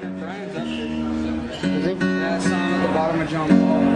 Brian, Brian's up there. That song at the bottom of John Paul.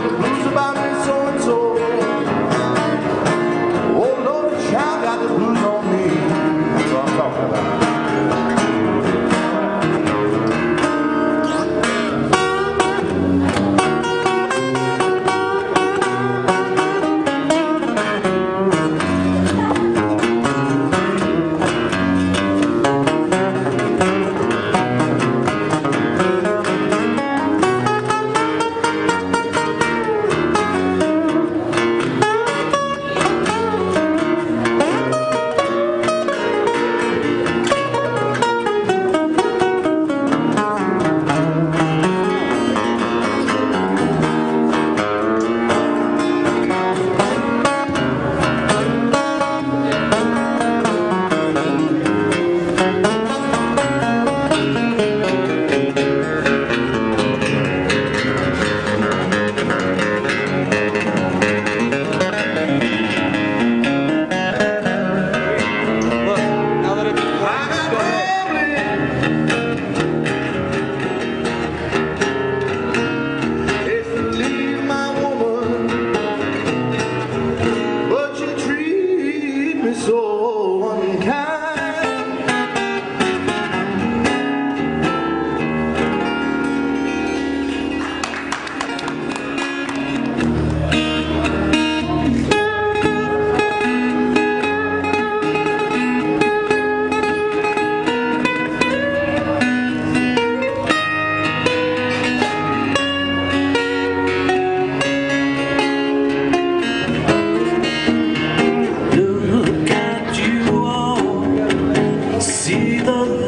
I've the